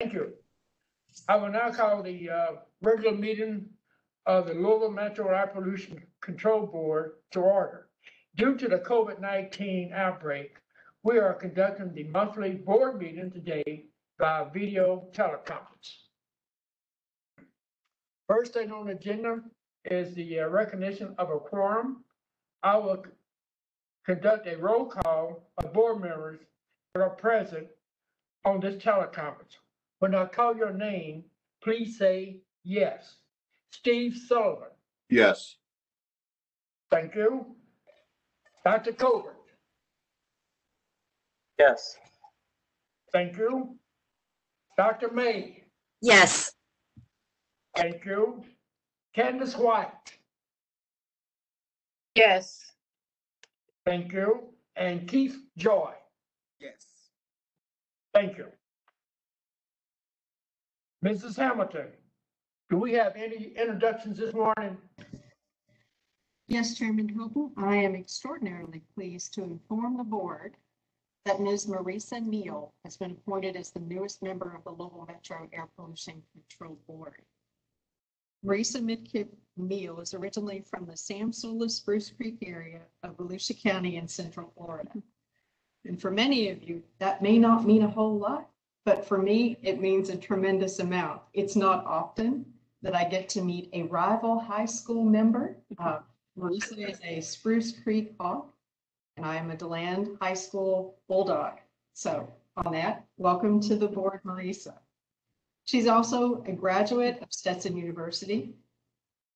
Thank you. I will now call the uh, regular meeting of the Louisville Metro Air Pollution Control Board to order. Due to the COVID-19 outbreak, we are conducting the monthly board meeting today by video teleconference. First thing on the agenda is the uh, recognition of a quorum. I will conduct a roll call of board members that are present on this teleconference. When I call your name, please say yes. Steve Sullivan, Yes. thank you. Dr. Colbert, Yes. thank you. Dr. May, Yes. thank you. Candace White, Yes. thank you. And Keith Joy, Yes. thank you. Mrs. Hamilton, do we have any introductions this morning? Yes, Chairman Hilton, I am extraordinarily pleased to inform the board that Ms. Marisa Neal has been appointed as the newest member of the Louisville Metro Air Pollution Control Board. Marisa Midkiff Neal is originally from the Samsula Spruce Creek area of Volusia County in central Florida. And for many of you, that may not mean a whole lot, but for me, it means a tremendous amount. It's not often that I get to meet a rival high school member. Uh, Marisa is a Spruce Creek Hawk, and I am a Deland High School Bulldog. So on that, welcome to the board, Marisa. She's also a graduate of Stetson University,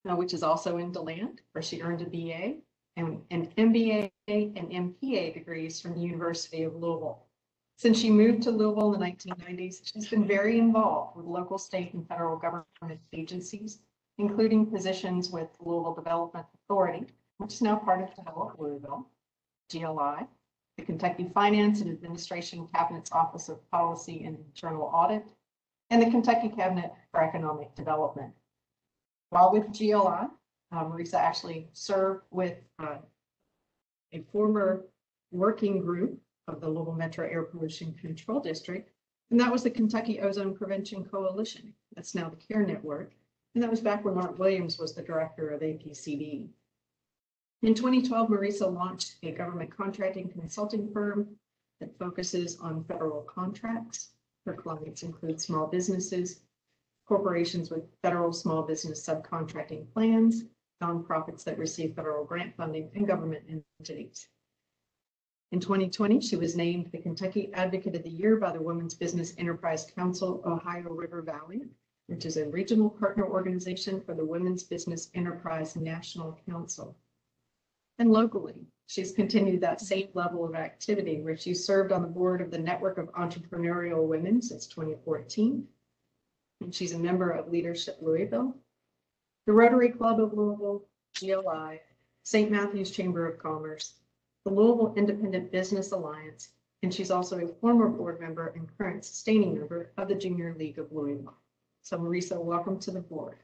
uh, which is also in Deland, where she earned a BA and an MBA and MPA degrees from the University of Louisville. Since she moved to Louisville in the 1990s, she's been very involved with local, state, and federal government agencies including positions with Louisville Development Authority, which is now part of Develop Louisville, GLI, the Kentucky Finance and Administration Cabinet's Office of Policy and Internal Audit, and the Kentucky Cabinet for Economic Development. While with GLI, uh, Marisa actually served with uh, a former working group of the Louisville Metro Air Pollution Control District, and that was the Kentucky Ozone Prevention Coalition. That's now the CARE Network. And that was back when Mark Williams was the director of APCD. In 2012, Marisa launched a government contracting consulting firm that focuses on federal contracts. Her clients include small businesses, corporations with federal small business subcontracting plans, nonprofits that receive federal grant funding, and government entities. In 2020, she was named the Kentucky Advocate of the Year by the Women's Business Enterprise Council, Ohio River Valley which is a regional partner organization for the Women's Business Enterprise National Council. And locally, she's continued that same level of activity where she served on the board of the Network of Entrepreneurial Women since 2014. And she's a member of Leadership Louisville, the Rotary Club of Louisville, GLI, St. Matthew's Chamber of Commerce, the Louisville Independent Business Alliance, and she's also a former board member and current sustaining member of the Junior League of Louisville. So Marisa, welcome to the board.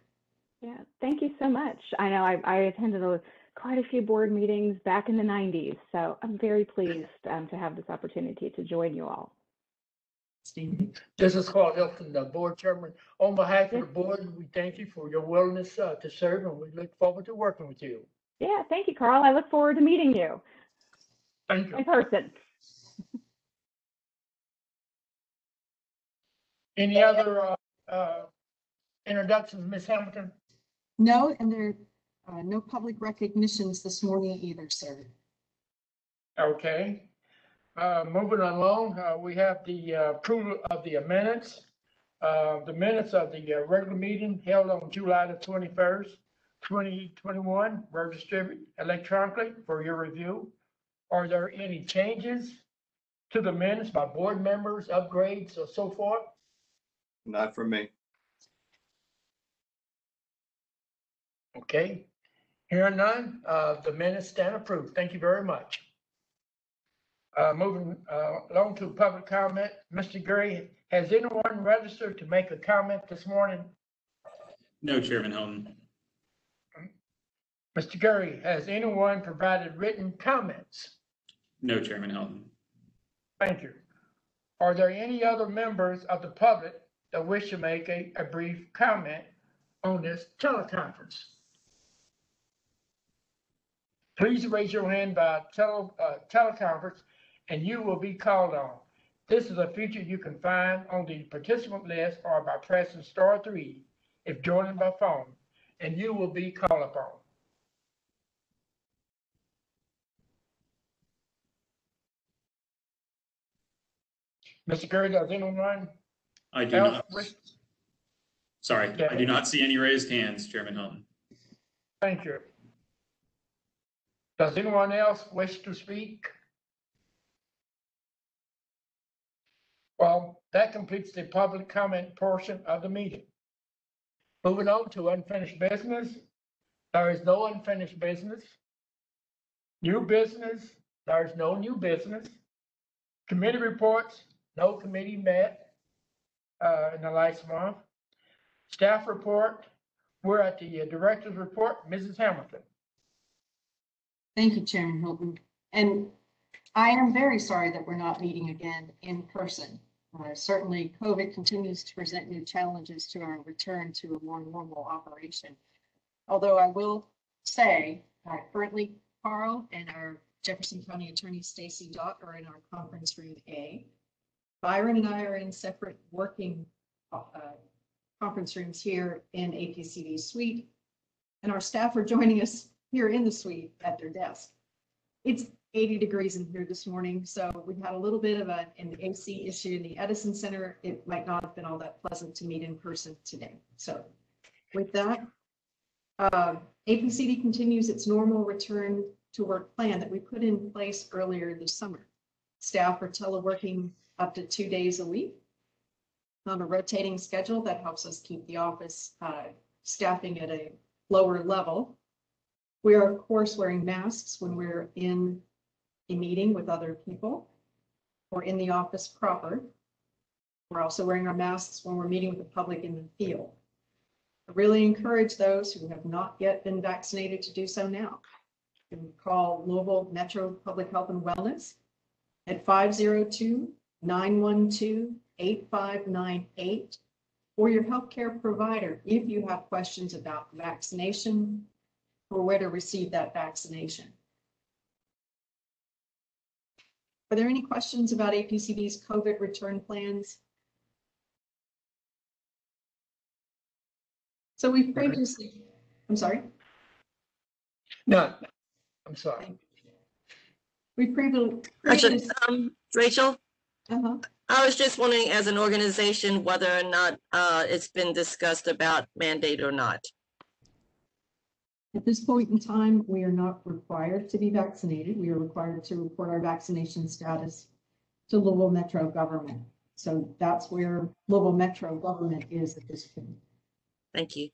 Yeah, thank you so much. I know I, I attended a, quite a few board meetings back in the 90s, so I'm very pleased um, to have this opportunity to join you all. Steve. This is Carl Hilton, the board chairman. On behalf of the board, we thank you for your willingness uh, to serve and we look forward to working with you. Yeah, thank you, Carl. I look forward to meeting you Thank you. in person. Any other uh, uh, introductions, Ms. Hamilton? No, and there are no public recognitions this morning either, sir. Okay. Uh, Moving along, uh, we have the uh, approval of the minutes. Uh, The minutes of the uh, regular meeting held on July the 21st, 2021 were distributed electronically for your review. Are there any changes to the minutes by board members, upgrades, or so forth? Not for me. Okay, hearing none, uh, the minutes stand approved. Thank you very much. Uh, moving, uh, along to public comment, Mr. Gary, has anyone registered to make a comment this morning? No, Chairman Hilton. Mr. Gary, has anyone provided written comments? No, Chairman Hilton. Thank you. Are there any other members of the public that wish to make a, a brief comment on this teleconference? Please raise your hand by tele, uh, teleconference and you will be called on. This is a feature you can find on the participant list or by pressing star three if joining by phone, and you will be called upon. Mr. Curry, does anyone I do not, sorry, I do not see any raised hands, Chairman Hilton. Thank you. Does anyone else wish to speak? Well, that completes the public comment portion of the meeting. Moving on to unfinished business. There is no unfinished business. New business, there is no new business. Committee reports, no committee met uh, in the last month. Staff report, we're at the uh, director's report, Mrs. Hamilton. Thank you, Chairman Hilton. And I am very sorry that we're not meeting again in person. Uh, Certainly, COVID continues to present new challenges to our return to a more normal operation. Although I will say, uh, currently Carl and our Jefferson County Attorney Stacy Dot are in our conference room A. Byron and I are in separate working uh, conference rooms here in APCD suite. And our staff are joining us here in the suite at their desk. It's 80 degrees in here this morning, so we had a little bit of a, an AC issue in the Edison Center. It might not have been all that pleasant to meet in person today. So with that, uh, APCD continues its normal return to work plan that we put in place earlier this summer. Staff are teleworking up to two days a week on a rotating schedule that helps us keep the office uh, staffing at a lower level. We are, of course, wearing masks when we're in a meeting with other people or in the office proper. We're also wearing our masks when we're meeting with the public in the field. I really encourage those who have not yet been vaccinated to do so now. You can call Louisville Metro Public Health and Wellness at 502-912-8598 or your healthcare provider if you have questions about vaccination or where to receive that vaccination. Are there any questions about APCD's COVID return plans? So we previously, I'm sorry, No, I'm sorry. we previously. Actually, um, Rachel, Uh-huh. I was just wondering, as an organization, whether or not, uh, it's been discussed about mandate or not. At this point in time, we are not required to be vaccinated. We are required to report our vaccination status to Louisville Metro government. So that's where Louisville Metro government is at this point. Thank you.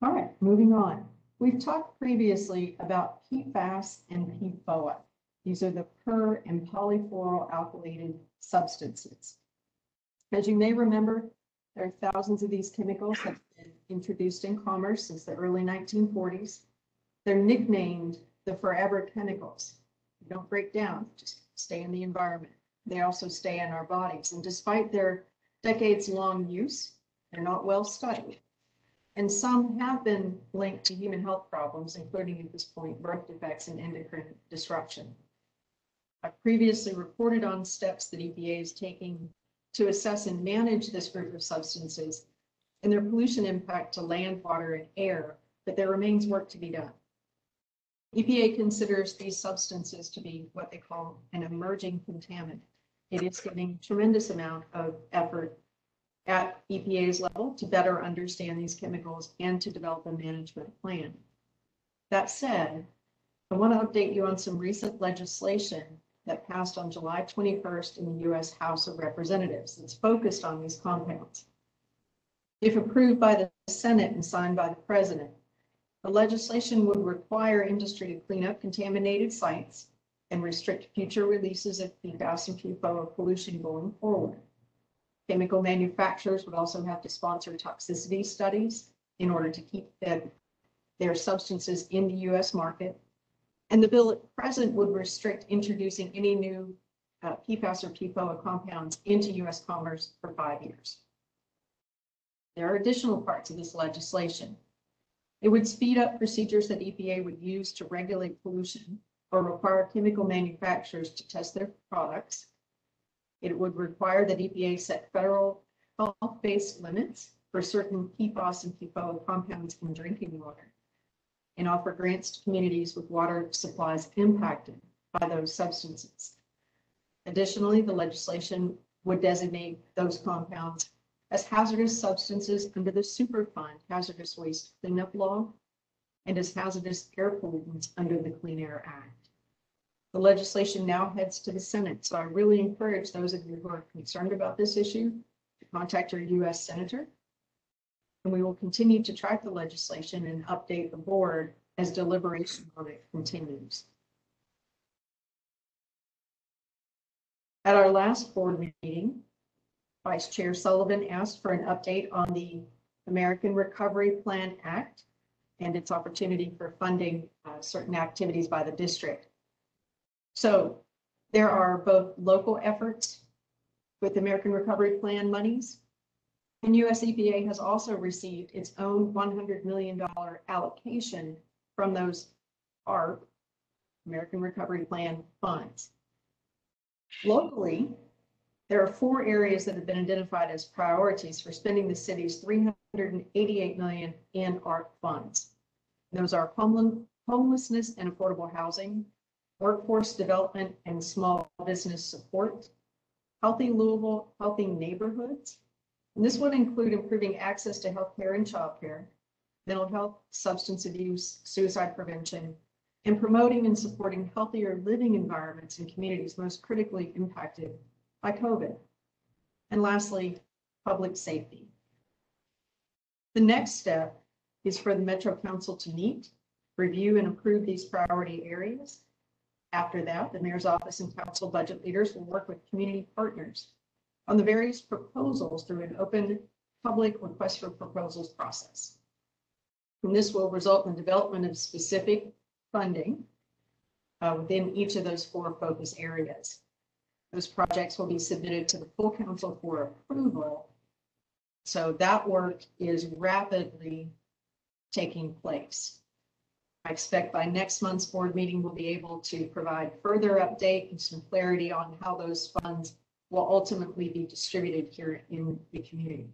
All right, moving on. We've talked previously about PFAS and PFOA. These are the per and polyfluoroalkylated substances. As you may remember, there are thousands of these chemicals that have been introduced in commerce since the early 1940s. They're nicknamed the forever chemicals. They don't break down, just stay in the environment. They also stay in our bodies. And despite their decades-long use, they're not well studied. And some have been linked to human health problems, including at this point birth defects and endocrine disruption. I previously reported on steps that EPA is taking to assess and manage this group of substances and their pollution impact to land, water, and air, but there remains work to be done. EPA considers these substances to be what they call an emerging contaminant. It is getting tremendous amount of effort at EPA's level to better understand these chemicals and to develop a management plan. That said, I want to update you on some recent legislation that passed on July 21st in the US House of Representatives that's focused on these compounds. If approved by the Senate and signed by the President, the legislation would require industry to clean up contaminated sites and restrict future releases of PFAS and PFOA pollution going forward. Chemical manufacturers would also have to sponsor toxicity studies in order to keep their substances in the US market. And the bill at present would restrict introducing any new uh, PFAS or PFOA compounds into U.S. commerce for five years. There are additional parts of this legislation. It would speed up procedures that EPA would use to regulate pollution or require chemical manufacturers to test their products. It would require that EPA set federal health-based limits for certain PFAS and PFOA compounds in drinking water and offer grants to communities with water supplies impacted by those substances. Additionally, the legislation would designate those compounds as hazardous substances under the Superfund Hazardous Waste Cleanup Law and as hazardous air pollutants under the Clean Air Act. The legislation now heads to the Senate, so I really encourage those of you who are concerned about this issue to contact your U.S. Senator. And we will continue to track the legislation and update the board as deliberation on it continues. At our last board meeting, Vice Chair Sullivan asked for an update on the American Recovery Plan Act and its opportunity for funding uh, certain activities by the district. So there are both local efforts with American Recovery Plan monies. And US EPA has also received its own $100 million allocation from those ARP, American Recovery Plan funds. Locally, there are four areas that have been identified as priorities for spending the city's 388 million in ARP funds. Those are homelessness and affordable housing, workforce development and small business support, healthy Louisville, healthy neighborhoods. And this would include improving access to healthcare and child care, mental health, substance abuse, suicide prevention, and promoting and supporting healthier living environments in communities most critically impacted by COVID. And lastly, public safety. The next step is for the Metro Council to meet, review and approve these priority areas. After that, the mayor's office and council budget leaders will work with community partners on the various proposals through an open public request for proposals process. And this will result in the development of specific funding uh, within each of those four focus areas. Those projects will be submitted to the full council for approval. So that work is rapidly taking place. I expect by next month's board meeting, we'll be able to provide further update and some clarity on how those funds will ultimately be distributed here in the community.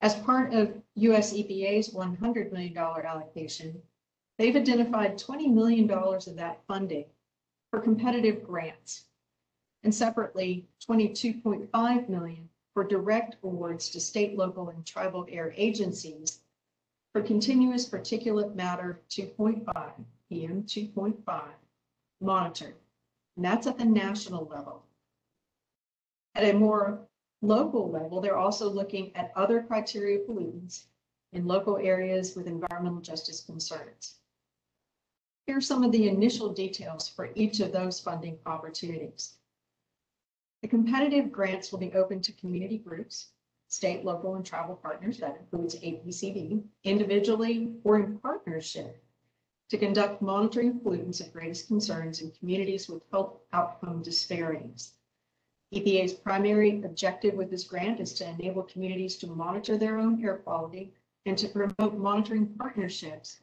As part of US EPA's $100 million allocation, they've identified $20 million of that funding for competitive grants. And separately, 22.5 million for direct awards to state, local, and tribal air agencies for continuous particulate matter 2.5, PM 2.5 monitored. And that's at the national level. At a more local level, they're also looking at other criteria pollutants in local areas with environmental justice concerns. Here are some of the initial details for each of those funding opportunities. The competitive grants will be open to community groups, state, local, and tribal partners, that includes APCD, individually or in partnership, to conduct monitoring pollutants of greatest concerns in communities with health outcome disparities. EPA's primary objective with this grant is to enable communities to monitor their own air quality and to promote monitoring partnerships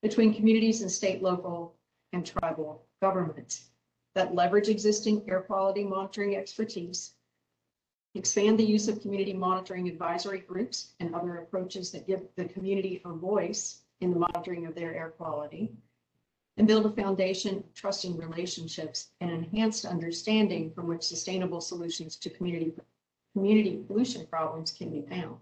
between communities and state, local, and tribal governments that leverage existing air quality monitoring expertise, expand the use of community monitoring advisory groups and other approaches that give the community a voice in the monitoring of their air quality, and build a foundation trusting relationships and enhanced understanding from which sustainable solutions to community, community pollution problems can be found.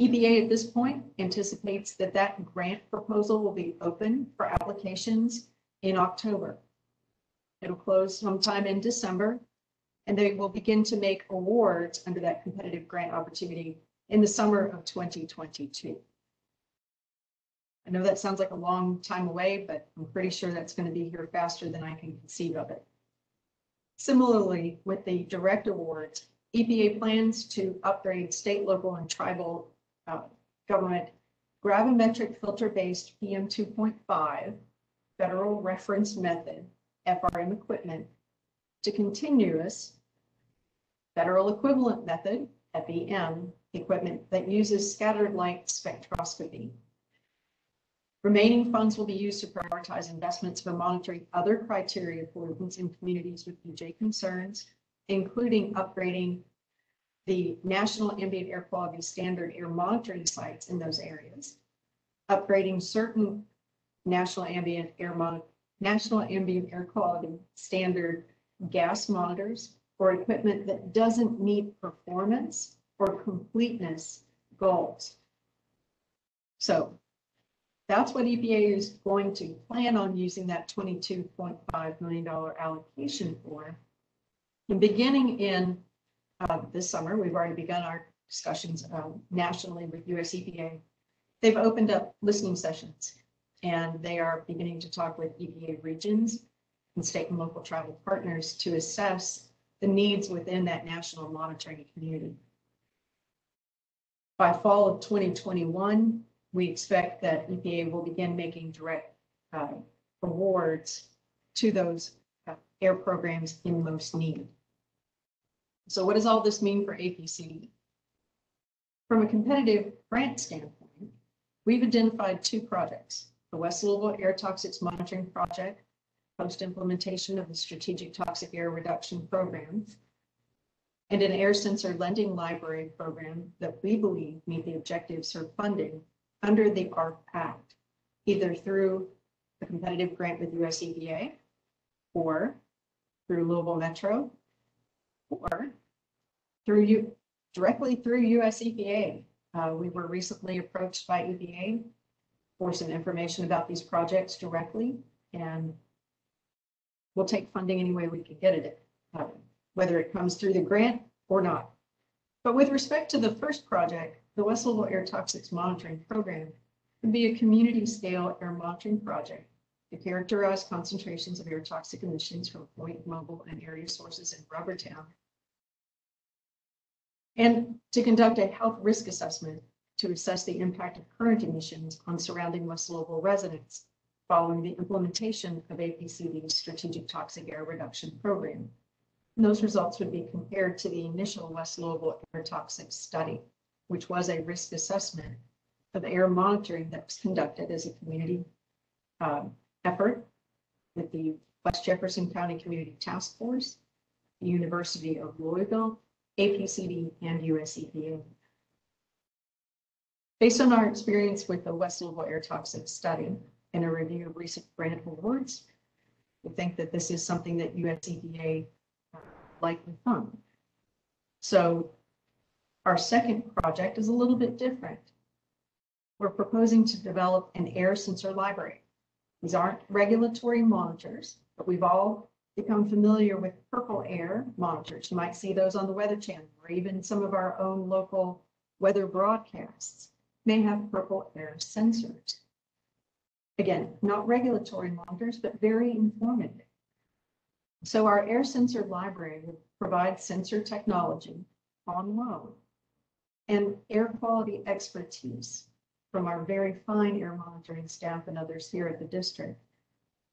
EPA at this point anticipates that that grant proposal will be open for applications in October. It'll close sometime in December, and they will begin to make awards under that competitive grant opportunity in the summer of 2022. I know that sounds like a long time away, but I'm pretty sure that's going to be here faster than I can conceive of it. Similarly, with the direct awards, EPA plans to upgrade state, local, and tribal uh, government gravimetric filter-based PM 2.5 federal reference method FRM equipment to continuous federal equivalent method, FEM, equipment that uses scattered light spectroscopy. Remaining funds will be used to prioritize investments for monitoring other criteria pollutants in communities with EJ concerns, including upgrading the National Ambient Air Quality Standard air monitoring sites in those areas, upgrading certain National Ambient Air Mon, National Ambient Air Quality Standard gas monitors or equipment that doesn't meet performance or completeness goals. So that's what EPA is going to plan on using that twenty-two point five million dollar allocation for. And beginning in uh, this summer, we've already begun our discussions um, nationally with US EPA. They've opened up listening sessions and they are beginning to talk with EPA regions and state and local travel partners to assess the needs within that national monitoring community. By fall of 2021, we expect that EPA will begin making direct uh, awards to those uh, air programs in most need. So what does all this mean for APC? From a competitive grant standpoint, we've identified two projects. The West Louisville Air Toxics Monitoring Project, post-implementation of the Strategic Toxic Air Reduction Program, and an air sensor lending library program that we believe meet the objectives for funding under the ARP Act, either through a competitive grant with US EPA or through Louisville Metro or through you, directly through US EPA. Uh, we were recently approached by EPA for some information about these projects directly and we'll take funding any way we can get it, uh, whether it comes through the grant or not. But with respect to the first project, the West Louisville Air Toxics Monitoring Program would be a community scale air monitoring project to characterize concentrations of air toxic emissions from point, mobile, and area sources in Rubbertown. And to conduct a health risk assessment to assess the impact of current emissions on surrounding West Louisville residents following the implementation of APCD's Strategic Toxic Air Reduction Program. And those results would be compared to the initial West Louisville air toxic study, which was a risk assessment of air monitoring that was conducted as a community um, effort with the West Jefferson County Community Task Force, the University of Louisville, APCD, and US EPA. Based on our experience with the West Louisville air toxic study and a review of recent grant awards, we think that this is something that US EPA uh, likely fund. So our second project is a little bit different. We're proposing to develop an air sensor library. These aren't regulatory monitors, but we've all become familiar with purple air monitors. You might see those on the Weather Channel or even some of our own local weather broadcasts may have purple air sensors. Again, not regulatory monitors, but very informative. So our air sensor library will provide sensor technology on loan and air quality expertise from our very fine air monitoring staff and others here at the district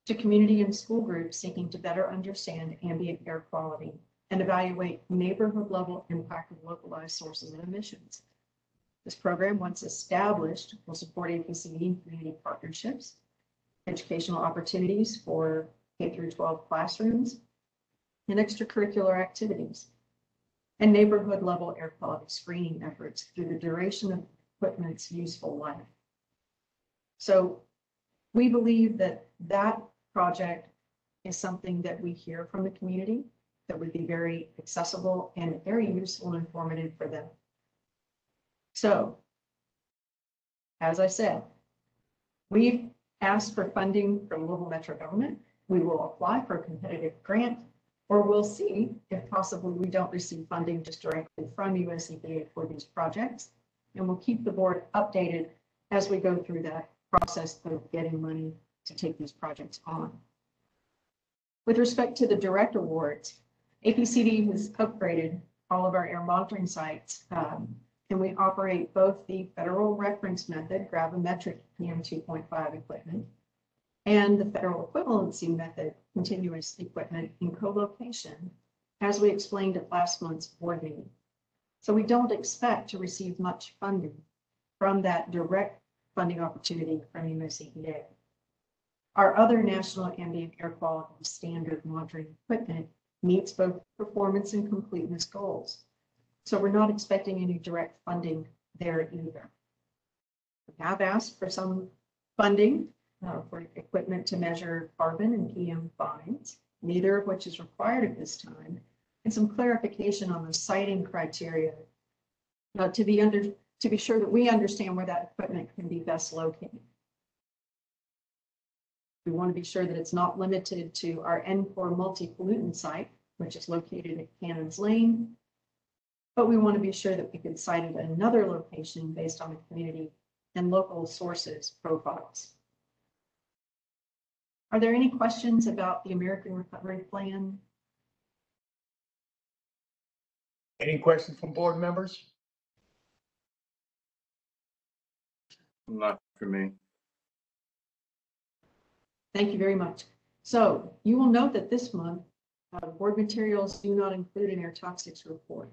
to community and school groups seeking to better understand ambient air quality and evaluate neighborhood level impact of localized sources of emissions. This program, once established, will support APCD and community partnerships, educational opportunities for K through 12 classrooms, and extracurricular activities, and neighborhood level air quality screening efforts through the duration of equipment's useful life. So we believe that that project is something that we hear from the community that would be very accessible and very useful and informative for them. So, as I said, we've asked for funding from local Metro government. We will apply for a competitive grant, or we'll see if possibly we don't receive funding just directly from US EPA for these projects. And we'll keep the board updated as we go through that process of getting money to take these projects on. With respect to the direct awards, APCD has upgraded all of our air monitoring sites. um, and we operate both the federal reference method gravimetric PM two point five equipment and the federal equivalency method, continuous equipment in co-location, as we explained at last month's board meeting. So we don't expect to receive much funding from that direct funding opportunity from US EPA. Our other national ambient air quality standard monitoring equipment meets both performance and completeness goals. So we're not expecting any direct funding there either. We have asked for some funding uh, for equipment to measure carbon and PM fines, neither of which is required at this time, and some clarification on the siting criteria uh, to be under, to be sure that we understand where that equipment can be best located. We want to be sure that it's not limited to our NCore multi-pollutant site, which is located at Cannons Lane. But we want to be sure that we can site it at another location based on the community and local sources profiles. Are there any questions about the American Recovery Plan? Any questions from board members? Not for me. Thank you very much. So you will note that this month, uh, board materials do not include an air toxics report.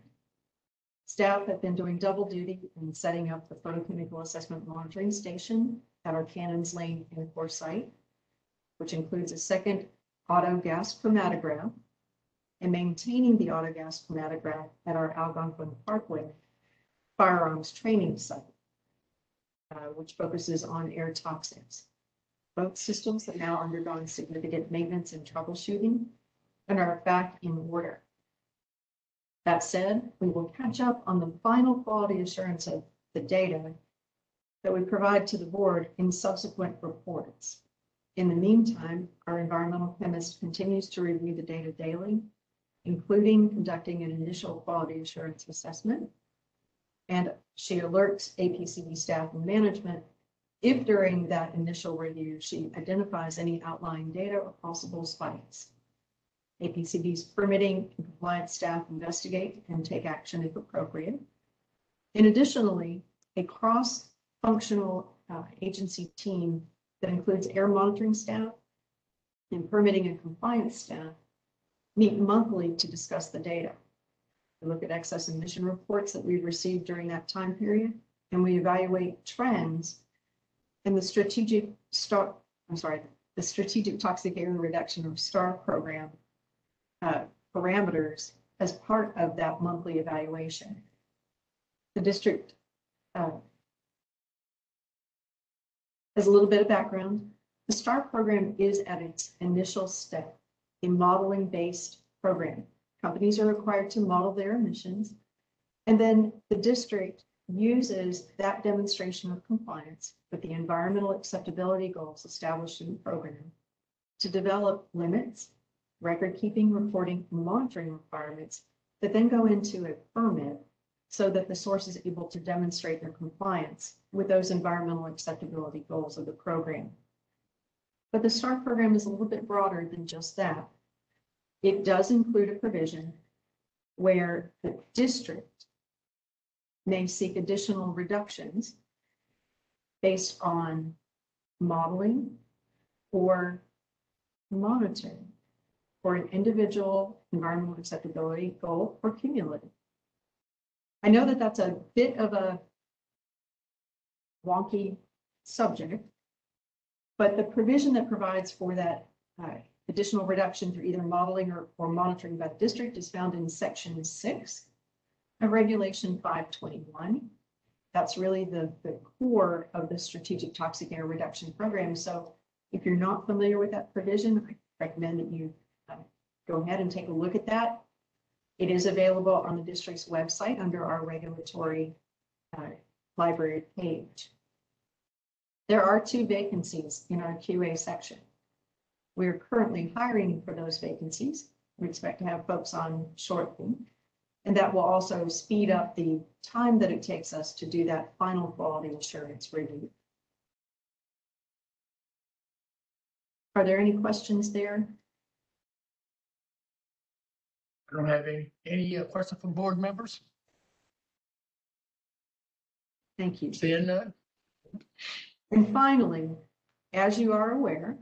Staff have been doing double duty in setting up the photochemical assessment monitoring station at our Cannons Lane NCore site, which includes a second auto gas chromatograph and maintaining the auto gas chromatograph at our Algonquin Parkway firearms training site, uh, which focuses on air toxics. Both systems have now undergone significant maintenance and troubleshooting and are back in order. That said, we will catch up on the final quality assurance of the data that we provide to the board in subsequent reports. In the meantime, our environmental chemist continues to review the data daily, including conducting an initial quality assurance assessment. And she alerts APCD staff and management if during that initial review, she identifies any outlying data or possible spikes. APCD's permitting and compliance staff investigate and take action if appropriate. And additionally, a cross-functional uh, agency team that includes air monitoring staff and permitting and compliance staff meet monthly to discuss the data. We look at excess emission reports that we've received during that time period, and we evaluate trends in the strategic star, I'm sorry, the strategic toxic air reduction or STAR program uh, parameters as part of that monthly evaluation. The district uh, as a little bit of background, the STAR program is at its initial step, a modeling based program. Companies are required to model their emissions. And then the district uses that demonstration of compliance with the environmental acceptability goals established in the program to develop limits, record keeping, reporting, and monitoring requirements that then go into a permit so that the source is able to demonstrate their compliance with those environmental acceptability goals of the program. But the STAR program is a little bit broader than just that. It does include a provision where the district may seek additional reductions based on modeling or monitoring for an individual environmental acceptability goal or cumulative. I know that that's a bit of a wonky subject, but the provision that provides for that uh, additional reduction through either modeling or, or monitoring by the district is found in section six of regulation five twenty-one. That's really the, the core of the strategic toxic air reduction program. So if you're not familiar with that provision, I recommend that you uh, go ahead and take a look at that. It is available on the district's website under our regulatory uh, library page. There are two vacancies in our QA section. We are currently hiring for those vacancies. We expect to have folks on shortly. And that will also speed up the time that it takes us to do that final quality assurance review. Are there any questions there? I don't have any, any uh, questions from board members? Thank you. Seeing none? And finally, as you are aware,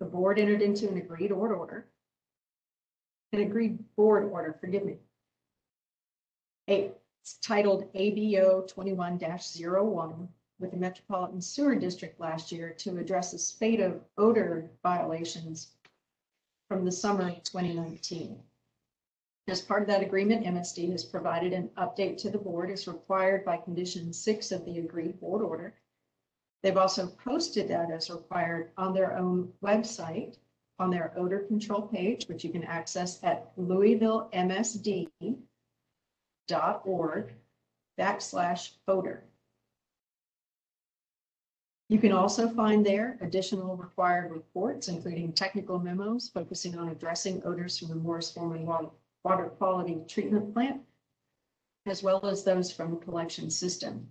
the board entered into an agreed board order. An agreed board order, forgive me. A, it's titled ABO twenty-one one with the Metropolitan Sewer District last year to address a spate of odor violations from the summer of twenty nineteen. As part of that agreement, MSD has provided an update to the board as required by condition six of the agreed board order. They've also posted that as required on their own website, on their odor control page, which you can access at louisvillemsd.org backslash odor. You can also find there additional required reports, including technical memos focusing on addressing odors from the Morris Forman Water, Water Quality Treatment Plant, as well as those from the collection system.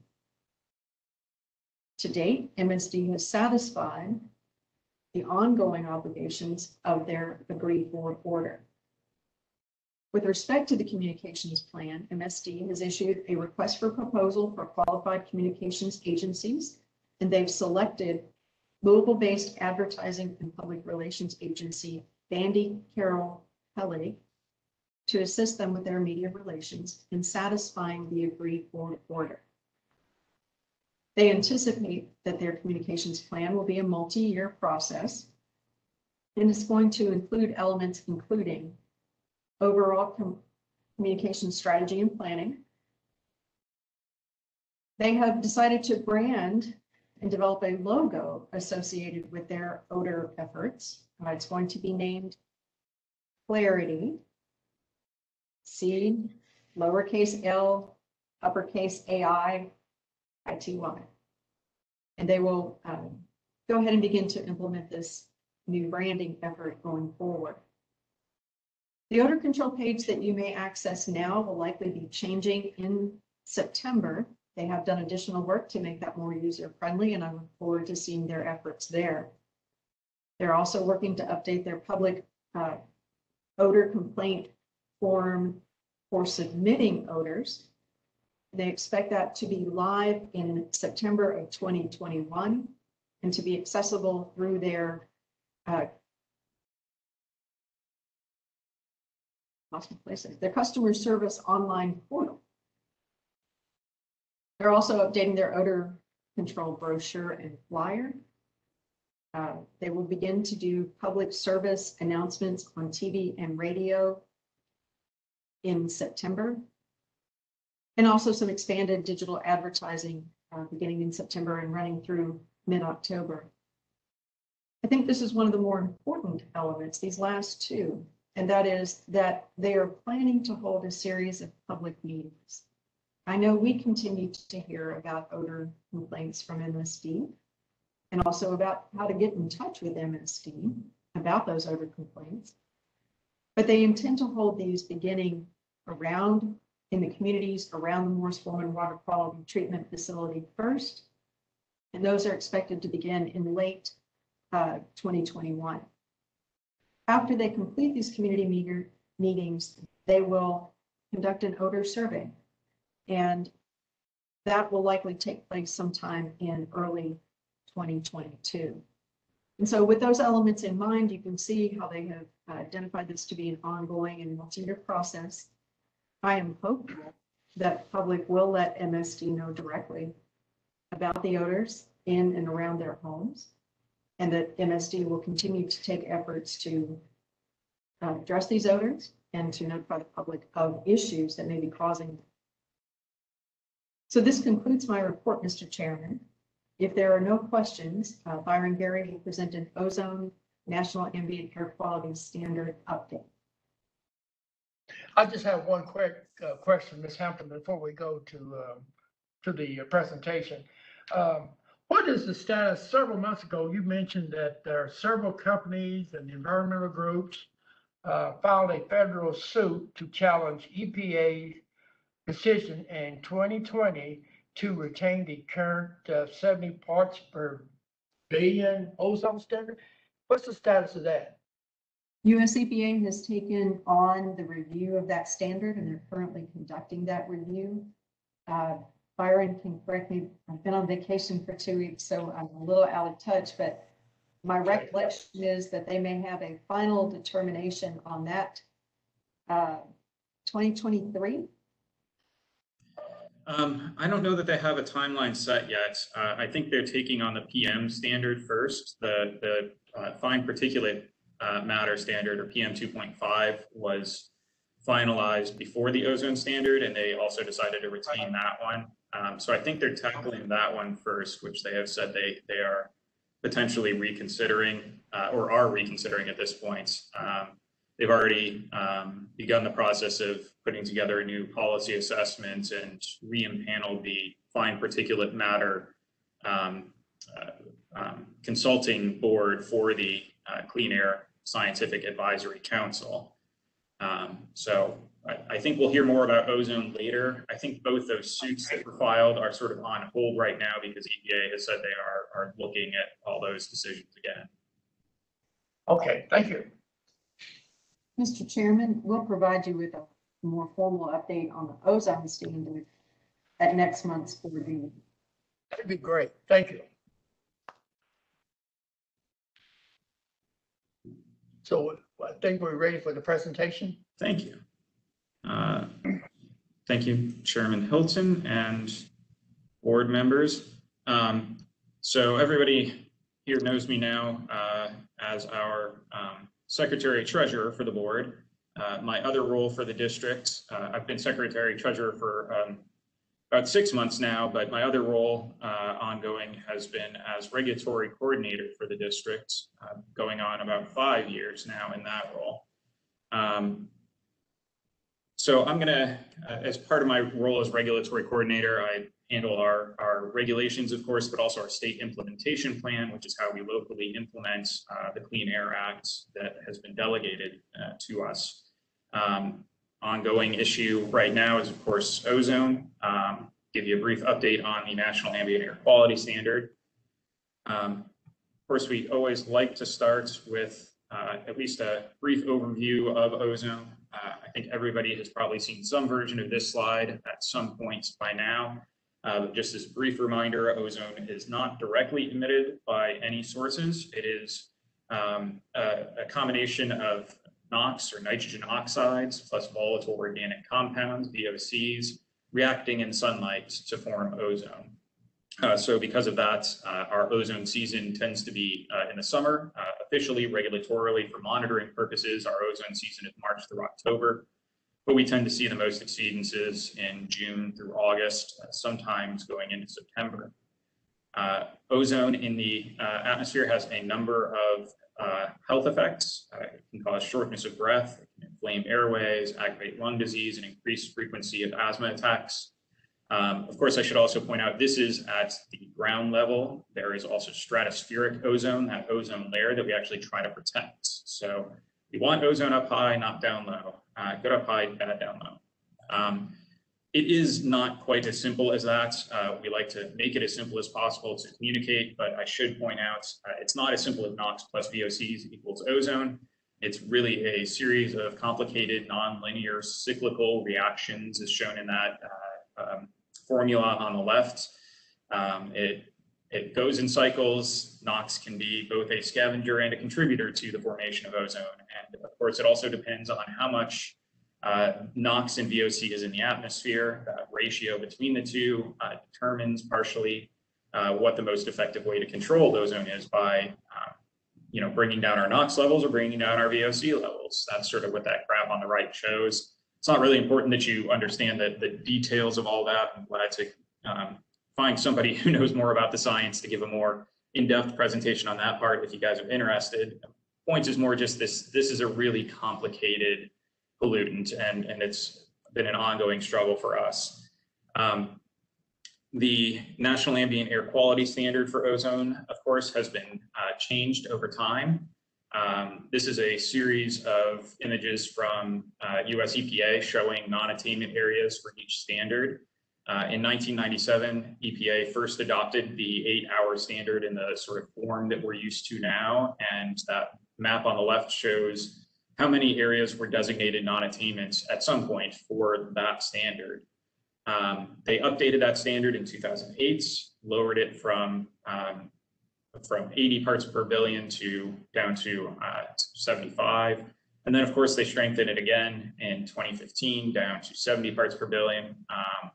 To date, MSD has satisfied the ongoing obligations of their agreed board order. With respect to the communications plan, MSD has issued a request for proposal for qualified communications agencies, and they've selected Louisville-based advertising and public relations agency, Bandy Carroll Hellige, to assist them with their media relations in satisfying the agreed order. They anticipate that their communications plan will be a multi-year process and is going to include elements including overall com- communication strategy and planning. They have decided to brand and develop a logo associated with their odor efforts. Uh, It's going to be named Clarity. C, lowercase l, uppercase AI, ITY. And they will um, go ahead and begin to implement this new branding effort going forward. The odor control page that you may access now will likely be changing in September. They have done additional work to make that more user-friendly, and I look forward to seeing their efforts there. They're also working to update their public uh, odor complaint form for submitting odors. They expect that to be live in September of 2021 and to be accessible through their uh, their customer service online portal. They're also updating their odor control brochure and flyer. Uh, They will begin to do public service announcements on TV and radio in September. And also some expanded digital advertising uh, beginning in September and running through mid-October. I think this is one of the more important elements, these last two, and that is that they are planning to hold a series of public meetings. I know we continue to hear about odor complaints from MSD and also about how to get in touch with MSD about those odor complaints. But they intend to hold these beginning around in the communities around the Morris Forman Water Quality Treatment Facility first. And those are expected to begin in late uh, 2021. After they complete these community meter meetings, they will conduct an odor survey. And that will likely take place sometime in early 2022. And so with those elements in mind, you can see how they have identified this to be an ongoing and multi-year process. I am hopeful that public will let MSD know directly about the odors in and around their homes. And that MSD will continue to take efforts to uh, address these odors and to notify the public of issues that may be causing. them. So this concludes my report, Mr. Chairman. If there are no questions, uh, Byron Gary will present an ozone National Ambient Air Quality Standard update. I just have one quick uh, question, Ms. Hampton, before we go to, um, to the uh, presentation. Um, What is the status? Several months ago, you mentioned that there are several companies and environmental groups uh, filed a federal suit to challenge EPA's decision in 2020 to retain the current uh, 70 parts per billion ozone standard. What's the status of that? US EPA has taken on the review of that standard and they're currently conducting that review. Uh, Byron can correct me, I've been on vacation for two weeks, so I'm a little out of touch, but My recollection is that they may have a final determination on that uh, 2023. Um, I don't know that they have a timeline set yet. Uh, I think they're taking on the PM standard first. The, the uh, fine particulate uh, matter standard or PM two point five was finalized before the ozone standard and they also decided to retain that one. Um, so I think they're tackling that one first, which they have said they, they are potentially reconsidering uh, or are reconsidering at this point. Um, they've already um, begun the process of putting together a new policy assessment and re-impaneled the fine particulate matter um, uh, um, consulting board for the uh, Clean Air Scientific Advisory Council. Um, so I, I think we'll hear more about ozone later. I think both those suits that were filed are sort of on hold right now because EPA has said they are, are looking at all those decisions again. Okay, thank you. Mr. Chairman, we'll provide you with a more formal update on the ozone standard at next month's board meeting. That'd be great. Thank you. So I think we're ready for the presentation. Thank you. Uh, Thank you, Chairman Hilton and board members. Um, So everybody here knows me now uh, as our um, Secretary Treasurer for the board. Uh, My other role for the district, uh, I've been Secretary Treasurer for um, about six months now, but my other role uh, ongoing has been as Regulatory Coordinator for the district, uh, going on about five years now in that role. Um, so I'm gonna, uh, as part of my role as regulatory coordinator, I handle our, our regulations, of course, but also our state implementation plan, which is how we locally implement uh, the Clean Air Act that has been delegated uh, to us. Um, ongoing issue right now is, of course, ozone. Um, give you a brief update on the National Ambient Air Quality Standard. Um, of course, we always like to start with uh, at least a brief overview of ozone. Uh, I think everybody has probably seen some version of this slide at some points by now. Uh, just as a brief reminder, ozone is not directly emitted by any sources. It is um, a, a combination of NOx or nitrogen oxides plus volatile organic compounds, VOCs, reacting in sunlight to form ozone. Uh, so because of that, uh, our ozone season tends to be uh, in the summer. Uh, officially, regulatorily, for monitoring purposes, our ozone season is March through October. But we tend to see the most exceedances in June through August, uh, sometimes going into September. Uh, ozone in the atmosphere has a number of health effects. it can cause shortness of breath, it can inflame airways, aggravate lung disease, and increase frequency of asthma attacks. Um, of course, I should also point out this is at the ground level. There is also stratospheric ozone, that ozone layer that we actually try to protect. So we want ozone up high, not down low. Uh, good up high, bad down low. Um, it is not quite as simple as that. Uh, we like to make it as simple as possible to communicate, but I should point out uh, it's not as simple as NOx plus VOCs equals ozone. It's really a series of complicated, nonlinear, cyclical reactions as shown in that uh, um, formula on the left. Um, it, it goes in cycles. NOx can be both a scavenger and a contributor to the formation of ozone. And of course, it also depends on how much uh, NOx and VOC is in the atmosphere. That ratio between the two uh, determines partially uh, what the most effective way to control ozone is by, uh, you know, bringing down our NOx levels or bringing down our VOC levels. That's sort of what that graph on the right shows it's not really important that you understand the, the details of all that. I'm glad to um, find somebody who knows more about the science to give a more in-depth presentation on that part if you guys are interested. Points is more just this, this is a really complicated pollutant and, and it's been an ongoing struggle for us. Um, the National Ambient Air Quality Standard for ozone, of course, has been uh, changed over time. Um, this is a series of images from uh, US EPA showing non-attainment areas for each standard. Uh, in 1997, EPA first adopted the eight hour standard in the sort of form that we're used to now. And that map on the left shows how many areas were designated non-attainment at some point for that standard. Um, they updated that standard in 2008, lowered it from um, from 80 parts per billion to down to uh, 75. And then, of course, they strengthened it again in 2015 down to 70 parts per billion. Um,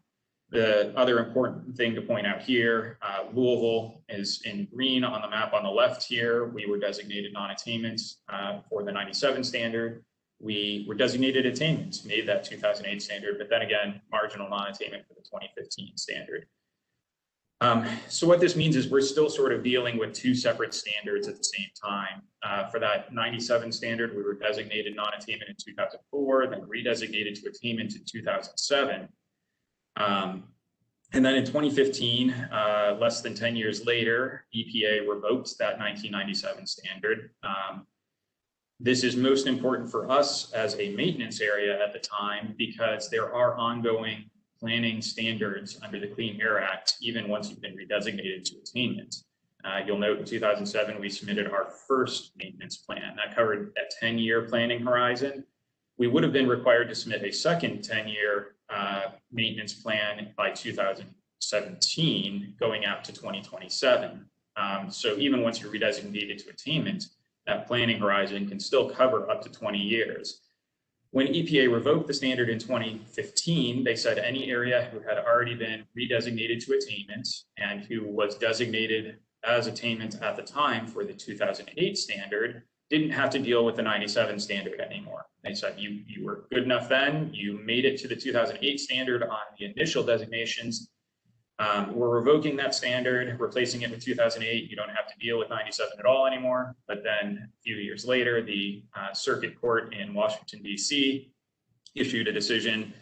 the other important thing to point out here, uh, Louisville is in green on the map on the left here. We were designated non-attainment uh, for the 97 standard. We were designated attainment, made that 2008 standard, but then again, marginal non-attainment for the 2015 standard. Um, so what this means is we're still sort of dealing with two separate standards at the same time. Uh, for that 97 standard, we were designated non-attainment in 2004, then redesignated to attainment in 2007. Um, and then in 2015, uh, less than 10 years later, EPA revoked that 1997 standard. Um, this is most important for us as a maintenance area at the time because there are ongoing planning standards under the Clean Air Act, even once you've been redesignated to attainment. Uh, you'll note in 2007, we submitted our first maintenance plan that covered a 10 year planning horizon. We would have been required to submit a second 10 year uh, maintenance plan by 2017, going out to 2027. Um, so even once you're redesignated to attainment, that planning horizon can still cover up to 20 years. When EPA revoked the standard in 2015, they said any area who had already been redesignated to attainment and who was designated as attainment at the time for the 2008 standard didn't have to deal with the 97 standard anymore. They said you, you were good enough then, you made it to the 2008 standard on the initial designations. Um, we're revoking that standard, replacing it with 2008. You don't have to deal with 97 at all anymore. But then a few years later, the uh, circuit court in Washington, D.C. issued a decision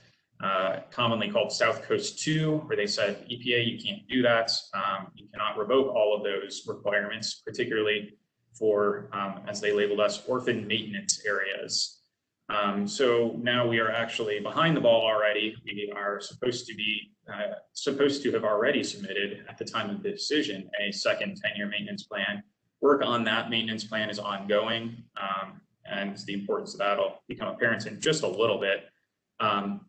uh, commonly called South Coast 2, where they said, EPA, you can't do that. Um, you cannot revoke all of those requirements, particularly for, um, as they labeled us, orphan maintenance areas. Um, so now we are actually behind the ball already. We are supposed to be uh, supposed to have already submitted at the time of the decision a second 10-year maintenance plan. Work on that maintenance plan is ongoing, um, and the importance of that will become apparent in just a little bit. Um,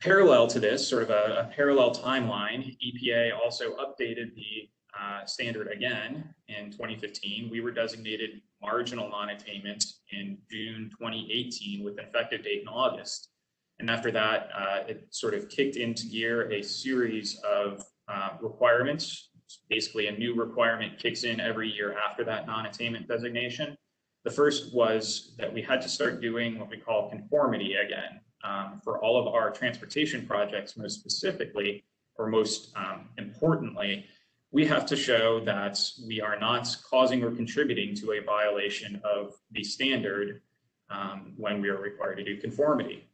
parallel to this, sort of a, a parallel timeline, EPA also updated the uh, standard again in 2015. We were designated marginal non-attainment in June 2018 with an effective date in August. And after that, uh, it sort of kicked into gear a series of uh, requirements. Basically, a new requirement kicks in every year after that non-attainment designation. The first was that we had to start doing what we call conformity again um, for all of our transportation projects, most specifically, or most um, importantly, we have to show that we are not causing or contributing to a violation of the standard um, when we are required to do conformity.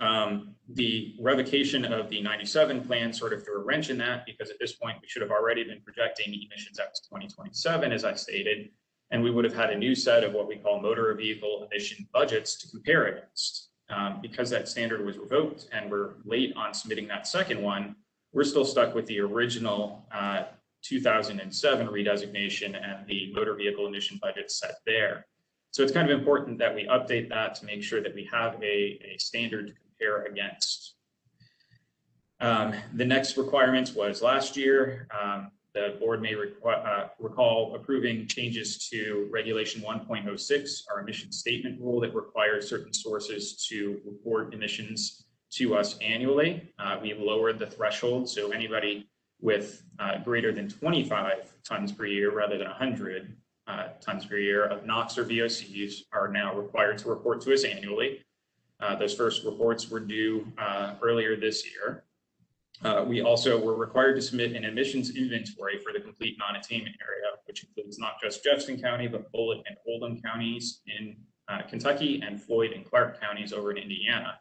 Um, the revocation of the 97 plan sort of threw a wrench in that because at this point we should have already been projecting emissions out to 2027, as I stated, and we would have had a new set of what we call motor vehicle emission budgets to compare against. Um, because that standard was revoked and we're late on submitting that second one, we're still stuck with the original uh, 2007 redesignation and the motor vehicle emission budget set there. So it's kind of important that we update that to make sure that we have a, a standard to compare against. Um, the next requirement was last year. Um, the board may uh, recall approving changes to regulation 1.06, our emission statement rule that requires certain sources to report emissions to us annually. Uh, we have lowered the threshold, so anybody with uh, greater than 25 tons per year rather than 100 uh, tons per year of NOx or VOCs are now required to report to us annually. Uh, those first reports were due uh, earlier this year. Uh, we also were required to submit an emissions inventory for the complete non-attainment area, which includes not just Jefferson County, but Bullitt and Oldham counties in Kentucky and Floyd and Clark counties over in Indiana.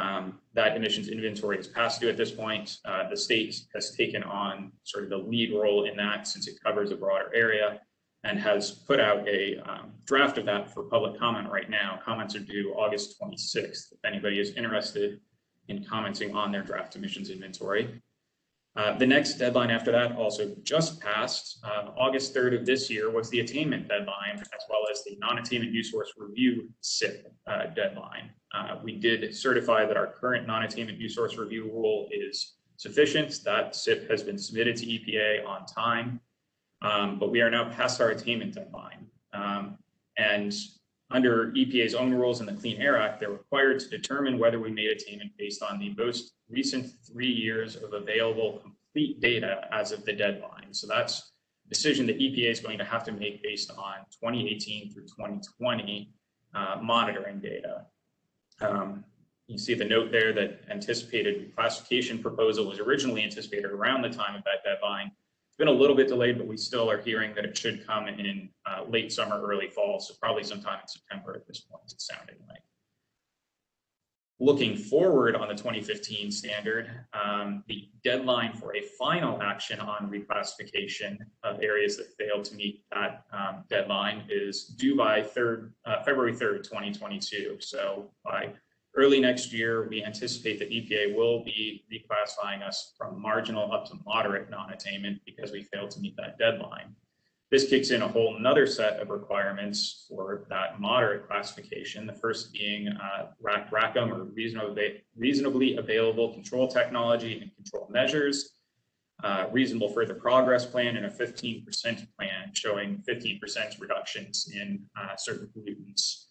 Um, that emissions inventory is past due at this point. Uh, the state has taken on sort of the lead role in that since it covers a broader area and has put out a um, draft of that for public comment right now. Comments are due August 26th. If anybody is interested in commenting on their draft emissions inventory. Uh, the next deadline after that also just passed. Uh, August 3rd of this year was the attainment deadline, as well as the non-attainment new source review SIP uh, deadline. Uh, we did certify that our current non-attainment source review rule is sufficient. That SIP has been submitted to EPA on time. Um, but we are now past our attainment deadline. Um, and under EPA's own rules in the Clean Air Act, they're required to determine whether we made attainment based on the most recent three years of available complete data as of the deadline. So that's a decision that EPA is going to have to make based on 2018 through 2020 uh, monitoring data. Um, you see the note there that anticipated classification proposal was originally anticipated around the time of that deadline. It's been a little bit delayed, but we still are hearing that it should come in uh, late summer, early fall, so probably sometime in September at this point, it's sounding like. Looking forward on the 2015 standard, um, the deadline for a final action on reclassification of areas that failed to meet that um, deadline is due by third, uh, February 3rd, 2022. So by early next year, we anticipate that EPA will be reclassifying us from marginal up to moderate non-attainment because we failed to meet that deadline. This kicks in a whole nother set of requirements for that moderate classification. The first being uh, RACT RACM or reasonably, reasonably available control technology and control measures, uh, reasonable further progress plan, and a 15% plan showing 15% reductions in uh, certain pollutants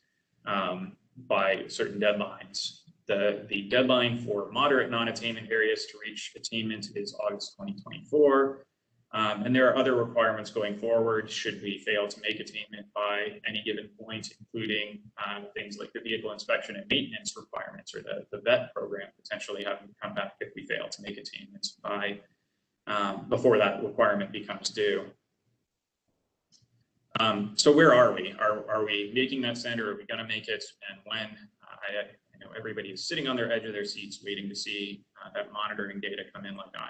um, by certain deadlines. The, the deadline for moderate non-attainment areas to reach attainment is August 2024. Um, and there are other requirements going forward should we fail to make attainment by any given point, including um, things like the vehicle inspection and maintenance requirements or the, the VET program potentially having to come back if we fail to make attainment by um, before that requirement becomes due. Um, so where are we? Are, are we making that standard? Are we going to make it? And when? Uh, I, I know everybody is sitting on their edge of their seats waiting to see uh, that monitoring data come in like I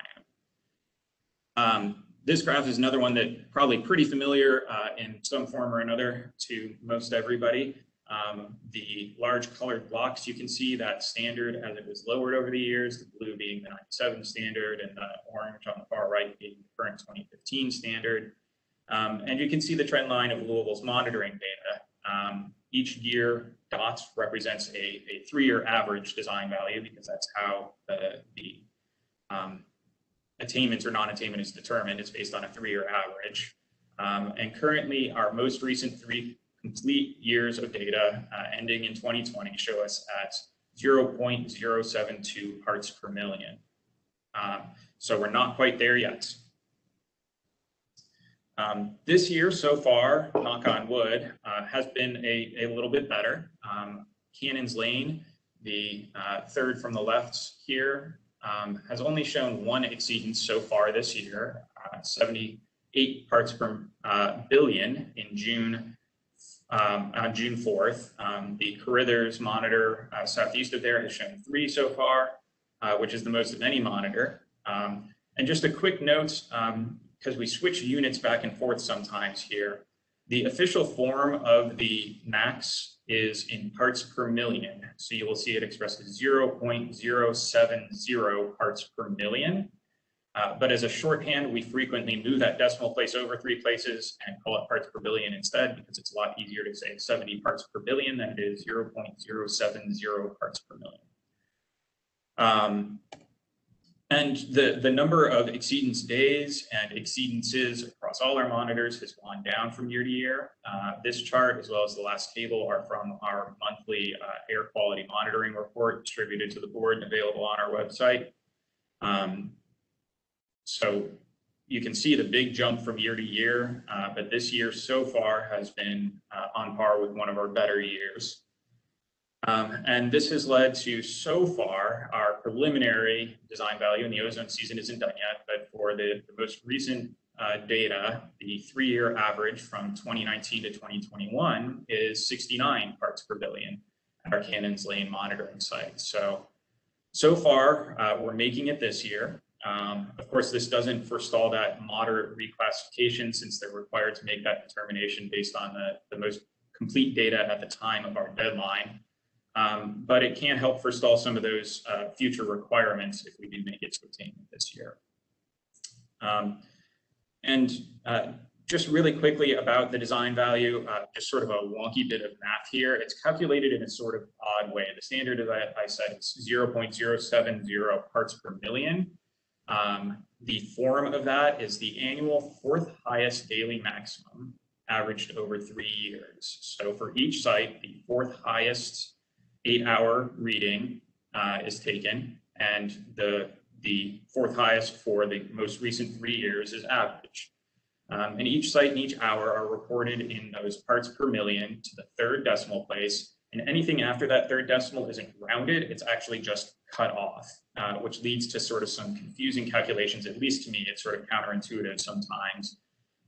am. This graph is another one that probably pretty familiar uh, in some form or another to most everybody. Um, the large colored blocks, you can see that standard as it was lowered over the years, the blue being the 97 standard and the orange on the far right being the current 2015 standard. Um, and you can see the trend line of Louisville's monitoring data. Um, each year dots represents a, a three-year average design value because that's how the, the um, attainment or non-attainment is determined. It's based on a three-year average. Um, and currently our most recent three complete years of data uh, ending in 2020 show us at 0.072 parts per million. Um, so we're not quite there yet. Um, this year so far, knock on wood, uh, has been a, a little bit better. Um, Cannons Lane, the uh, third from the left here, um, has only shown one exceedance so far this year, uh, 78 parts per uh, billion in June, um, on June 4th. Um, the Carrithers monitor uh, southeast of there has shown three so far, uh, which is the most of any monitor. Um, and just a quick note, um, because we switch units back and forth sometimes here. The official form of the max is in parts per million. So you will see it expressed as 0.070 parts per million. Uh, but as a shorthand, we frequently move that decimal place over three places and call it parts per billion instead, because it's a lot easier to say 70 parts per billion than it is 0.070 parts per million. Um, and the, the number of exceedance days and exceedances across all our monitors has gone down from year to year. Uh, this chart, as well as the last table, are from our monthly uh, air quality monitoring report distributed to the board and available on our website. Um, so you can see the big jump from year to year, uh, but this year so far has been uh, on par with one of our better years. Um, and this has led to so far our preliminary design value in the ozone season isn't done yet, but for the, the most recent uh, data, the three-year average from 2019 to 2021 is 69 parts per billion at our Cannons Lane monitoring site. So, so far, uh, we're making it this year. Um, of course, this doesn't forestall that moderate reclassification since they're required to make that determination based on the, the most complete data at the time of our deadline. Um, but it can help forestall some of those uh, future requirements if we do make it to attainment this year. Um, and uh, just really quickly about the design value, uh, just sort of a wonky bit of math here. It's calculated in a sort of odd way. The standard, as I, I said, is 0.070 parts per million. Um, the form of that is the annual fourth highest daily maximum averaged over three years. So for each site, the fourth highest eight-hour reading uh, is taken, and the the fourth highest for the most recent three years is average. Um, and each site and each hour are reported in those parts per million to the third decimal place. And anything after that third decimal isn't rounded, it's actually just cut off, uh, which leads to sort of some confusing calculations. At least to me, it's sort of counterintuitive sometimes.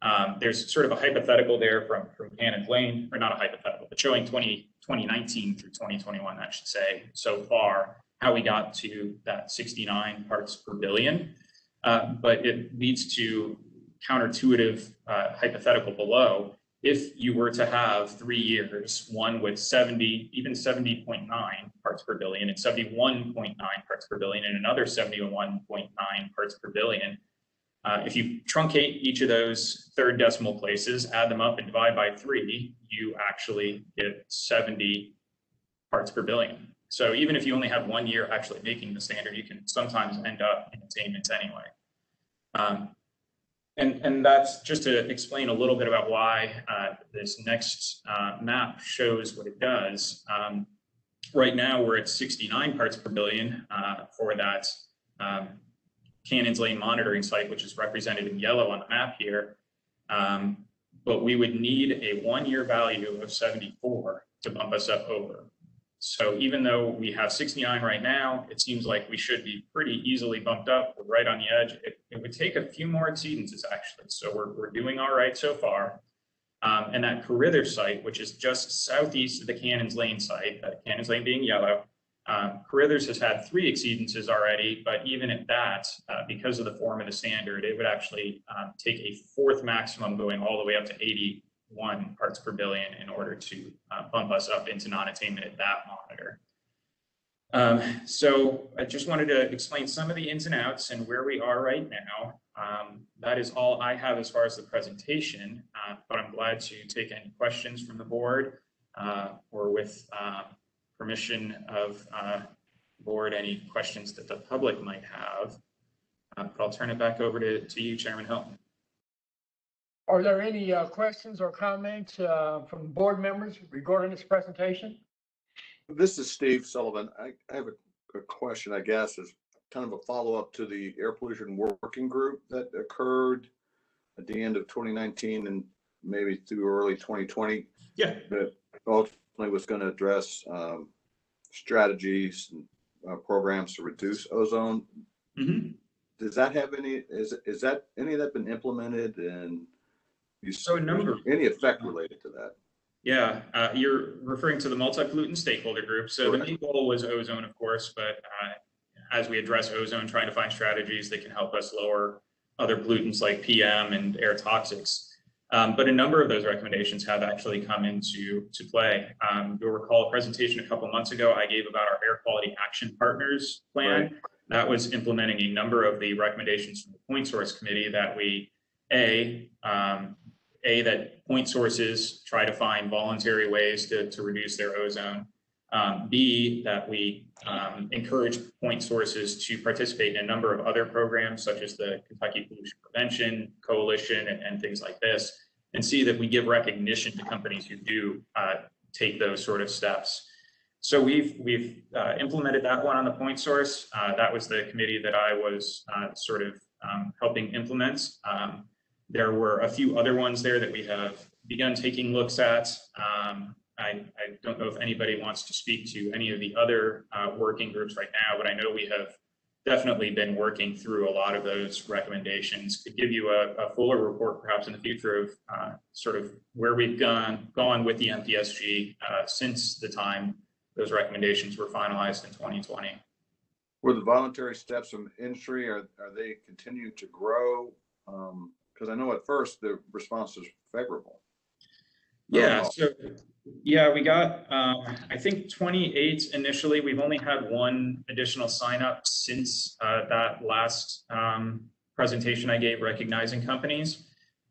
Um, there's sort of a hypothetical there from, from Cannons Lane, or not a hypothetical, but showing 20, 2019 through 2021, I should say, so far, how we got to that 69 parts per billion. Uh, but it leads to counterintuitive uh, hypothetical below. If you were to have three years, one with 70, even 70.9 parts per billion and 71.9 parts per billion and another 71.9 parts per billion, uh, if you truncate each of those third decimal places, add them up and divide by three, you actually get 70 parts per billion. So even if you only have one year actually making the standard, you can sometimes end up in attainments anyway. Um, and, and that's just to explain a little bit about why uh, this next uh, map shows what it does. Um, right now, we're at 69 parts per billion uh, for that um, Cannons Lane monitoring site, which is represented in yellow on the map here. Um, but we would need a one-year value of 74 to bump us up over. So even though we have 69 right now, it seems like we should be pretty easily bumped up. We're right on the edge. It, it would take a few more exceedances actually. So we're, we're doing all right so far. Um, and that Carrithers site, which is just southeast of the Cannons Lane site, uh, Cannons Lane being yellow, um, Carrithers has had three exceedances already, but even at that, uh, because of the form of the standard, it would actually um, take a fourth maximum going all the way up to 81 parts per billion in order to uh, bump us up into non-attainment at that monitor. Um, so I just wanted to explain some of the ins and outs and where we are right now. Um, that is all I have as far as the presentation, uh, but I'm glad to take any questions from the board uh, or with uh, permission of uh, board, any questions that the public might have. Uh, but I'll turn it back over to, to you, Chairman Hilton. Are there any uh, questions or comments uh, from board members regarding this presentation? This is Steve Sullivan. I, I have a, a question, I guess, is kind of a follow-up to the air pollution working group that occurred at the end of 2019 and maybe through early 2020 Yeah, that ultimately was going to address um, strategies and uh, programs to reduce ozone. Mhm. Does that have any, is, is that, any of that been implemented and you, So a number- any effect related to that? Yeah, uh, you're referring to the multi-pollutant stakeholder group. So the main goal was ozone, of course, but uh, as we address ozone, trying to find strategies that can help us lower other pollutants like PM and air toxics. Um, but a number of those recommendations have actually come into to play. Um, you'll recall a presentation a couple months ago I gave about our air quality action partners plan. That was implementing a number of the recommendations from the Point Source Committee that we a um, a that point sources try to find voluntary ways to, to reduce their ozone. Um, B, that we um, encourage point sources to participate in a number of other programs such as the Kentucky Pollution Prevention Coalition and, and things like this. And C, that we give recognition to companies who do uh, take those sort of steps. So we've we've uh, implemented that one on the point source. Uh, that was the committee that I was uh, sort of um, helping implement. Um, there were a few other ones there that we have begun taking looks at. Um, I, I don't know if anybody wants to speak to any of the other uh, working groups right now, but I know we have definitely been working through a lot of those recommendations. Could give you a, a fuller report perhaps in the future of uh, sort of where we've gone gone with the MPSG uh, since the time those recommendations were finalized in 2020. Were the voluntary steps from industry, are, are they continuing to grow? Um, because I know at first the response was favorable. Yeah, so, yeah, we got, um, I think twenty-eight initially, we've only had one additional sign up since, uh, that last, um, presentation I gave recognizing companies.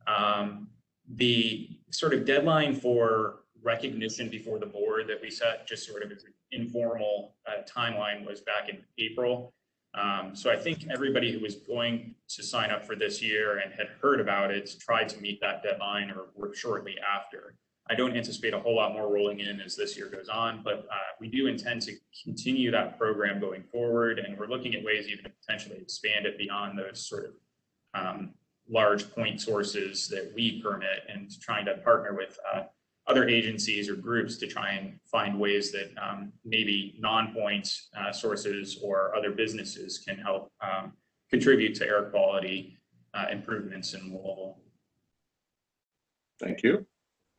Um, the sort of deadline for recognition before the board that we set, just sort of as an informal, uh, timeline was back in April. Um, so I think everybody who was going to sign up for this year and had heard about it tried to meet that deadline or were shortly after. I don't anticipate a whole lot more rolling in as this year goes on, but uh, we do intend to continue that program going forward, and we're looking at ways even to potentially expand it beyond those sort of um, large point sources that we permit and trying to partner with uh, other agencies or groups to try and find ways that um, maybe non-point uh, sources or other businesses can help um, contribute to air quality uh, improvements in Louisville. Thank you.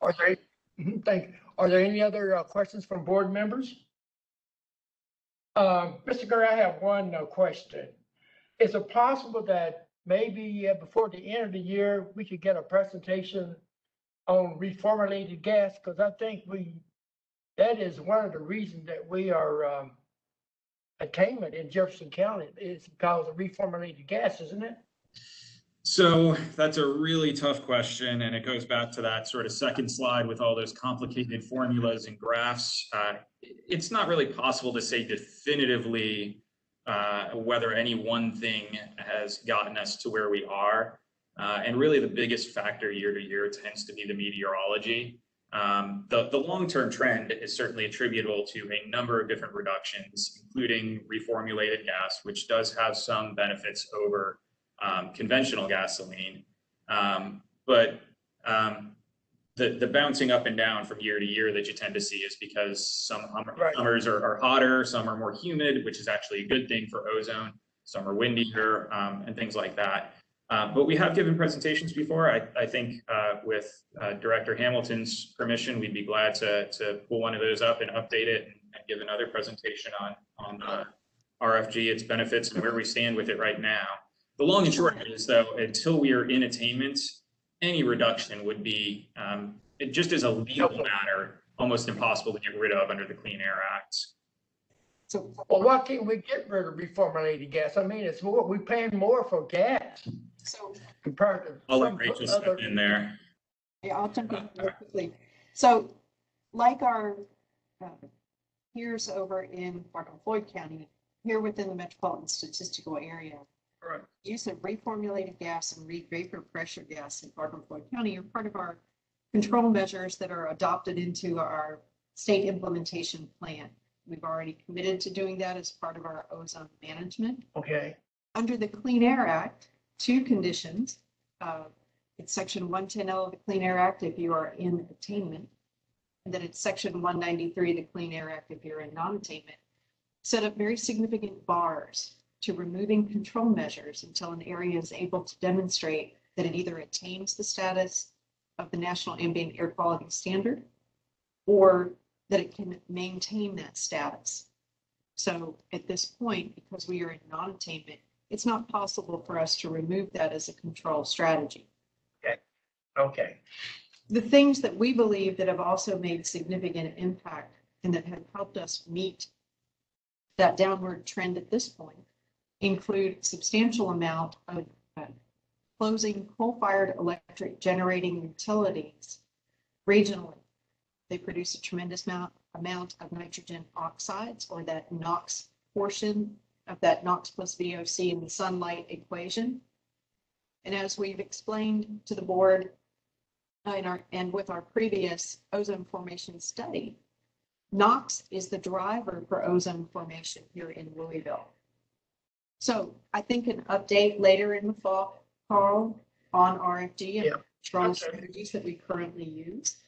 Are there, Mhm, thank, you. are there any other uh, questions from board members? Uh, Mr. Gary, I have one uh, question. Is it possible that maybe uh, before the end of the year, we could get a presentation on reformulated gas? Because I think we, that is one of the reasons that we are um, attainment in Jefferson County is because of reformulated gas, isn't it? So that's a really tough question, and it goes back to that sort of second slide with all those complicated formulas and graphs. Uh, It's not really possible to say definitively uh, whether any one thing has gotten us to where we are. Uh, And really, the biggest factor year to year tends to be the meteorology. Um, The, the long-term trend is certainly attributable to a number of different reductions, including reformulated gas, which does have some benefits over um, conventional gasoline. Um, but um, the, the bouncing up and down from year to year that you tend to see is because some Right. summers are, are hotter, some are more humid, which is actually a good thing for ozone. Some are windier um, and things like that. Uh, but we have given presentations before. I, I think uh, with uh, Director Hamilton's permission, we'd be glad to, to pull one of those up and update it and, and give another presentation on, on uh, RFG, its benefits and where we stand with it right now. The long and short of it is though, until we are in attainment, any reduction would be, um, it just as a legal matter, almost impossible to get rid of under the Clean Air Act. So Well, why can't we get rid of reformulated gas? I mean, it's more, we're paying more for gas So, compared to. I'll let some Rachel other- step in there. yeah, I'll jump in real quickly. So like our uh, peers over in Martin Floyd County, here within the metropolitan statistical area, Use of reformulated gas and Reid vapor pressure gas in Martin Floyd County are part of our control measures that are adopted into our state implementation plan. We've already committed to doing that as part of our ozone management. Okay, under the Clean Air Act, two conditions. Uh, It's section one ten L of the Clean Air Act if you are in attainment. And then it's section one ninety-three of the Clean Air Act if you're in non-attainment. Set up very significant bars to removing control measures until an area is able to demonstrate that it either attains the status of the National Ambient Air Quality Standard or that it can maintain that status. So at this point, because we are in non-attainment, it's not possible for us to remove that as a control strategy. okay. The things that we believe that have also made significant impact and that have helped us meet that downward trend at this point include substantial amount of uh, closing coal-fired electric generating utilities regionally. They produce a tremendous amount, amount of nitrogen oxides or that NOx portion of that NOx plus VOC in the sunlight equation. And as we've explained to the board uh, our, and with our previous ozone formation study, NOx is the driver for ozone formation here in Louisville. So I think an update later in the fall, Carl, on RFG Yeah. and control Okay. strategies that we currently use.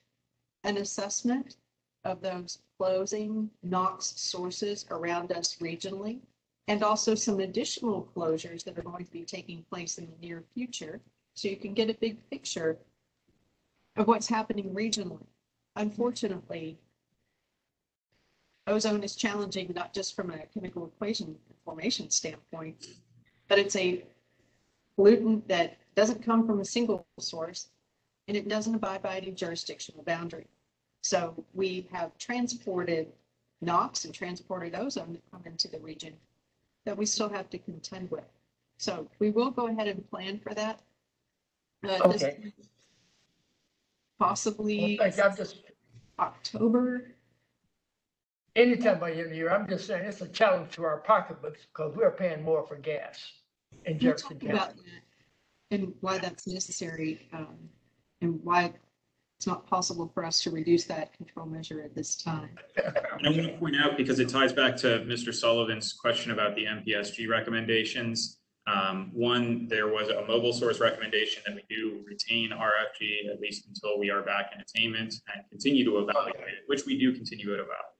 An assessment of those closing NOx sources around us regionally. And also some additional closures that are going to be taking place in the near future. So you can get a big picture of what's happening regionally. Unfortunately, ozone is challenging not just from a chemical equation formation standpoint, but it's a pollutant that doesn't come from a single source and it doesn't abide by any jurisdictional boundary. So we have transported NOx and transported ozone that come into the region that we still have to contend with. So we will go ahead and plan for that. Uh, Okay. Possibly Well, thank. I'm just, October. Anytime by I hear you, I'm just saying it's a challenge to our pocketbooks because we're paying more for gas in We'll Jefferson talk about County. that And why that's necessary, um, and why it's not possible for us to reduce that control measure at this time. And I want to point out, because it ties back to Mr. Sullivan's question about the MPSG recommendations. Um, one, there was a mobile source recommendation that we do retain RFG at least until we are back in attainment and continue to evaluate it, which we do continue to evaluate it.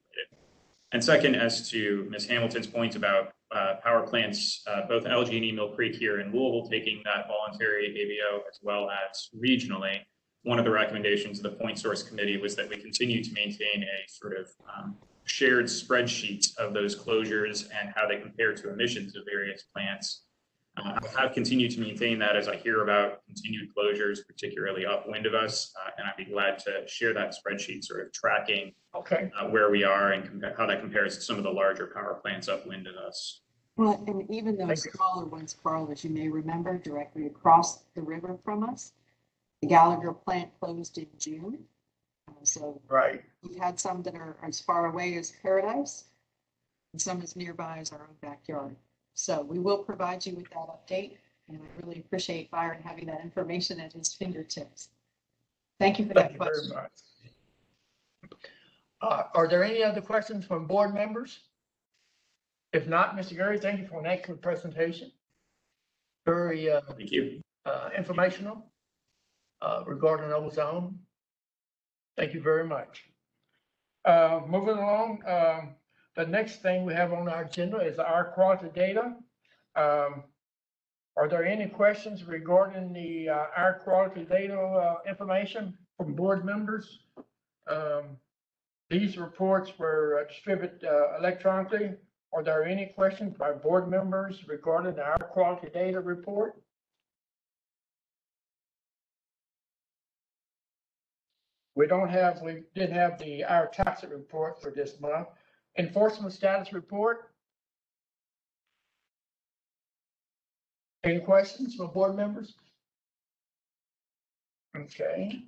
And second, as to Ms. Hamilton's point about uh, power plants, uh, both LG&E Mill Creek here in Louisville taking that voluntary ABO as well as regionally. One of the recommendations of the Point Source Committee was that we continue to maintain a sort of um, shared spreadsheet of those closures and how they compare to emissions of various plants. Uh, I have continued to maintain that as I hear about continued closures, particularly upwind of us, uh, and I'd be glad to share that spreadsheet, sort of tracking Okay, uh, where we are and compa- how that compares to some of the larger power plants upwind of us. Well, and even those Thank you. smaller ones, Carl, as you may remember, directly across the river from us, the Gallagher plant closed in June. Uh, So right. we've had some that are as far away as Paradise, and some as nearby as our own backyard. So we will provide you with that update, and I really appreciate Byron having that information at his fingertips. Thank you for Thank that you very question. much. Uh, are there any other questions from board members? If not, Mr. Gary, thank you for an excellent presentation. Very, uh, Thank you. uh, informational, uh, regarding ozone. Thank you very much. Uh, moving along, um, the next thing we have on our agenda is our quality data. Um, are there any questions regarding the, uh, our quality data, uh, information from board members? Um, these reports were uh, distributed, uh, electronically. Are there any questions by board members regarding our quality data report? We don't have, we didn't have the, our toxic report for this month. Enforcement status report. Any questions from board members? Okay.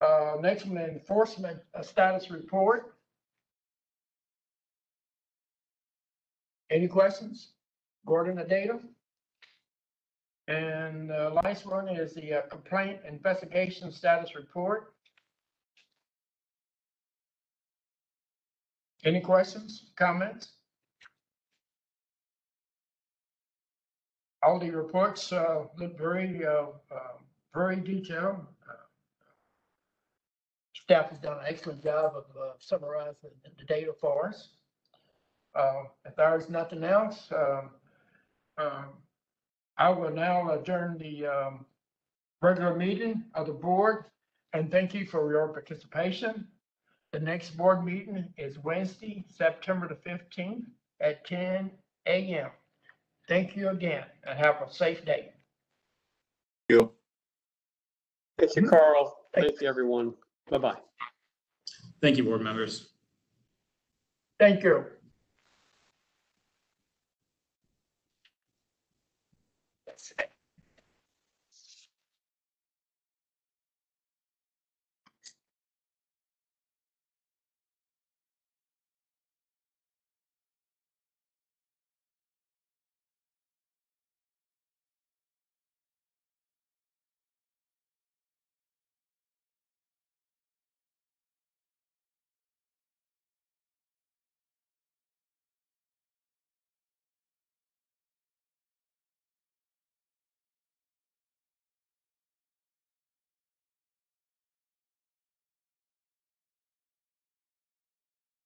Uh, next one, enforcement uh, status report. Any questions? Gordon, data? And the last one is the uh, complaint investigation status report. Any questions, comments? All the reports uh, look very, uh, uh, very detailed. Staff has done an excellent job of uh, summarizing the data for us. Uh, If there is nothing else, um, um, I will now adjourn the um, regular meeting of the board and thank you for your participation. The next board meeting is Wednesday, September the fifteenth at ten AM. Thank you again and have a safe day. You. Thank you, Carl. Thank Thank you, everyone. Bye-bye. Thank you, board members. Thank you.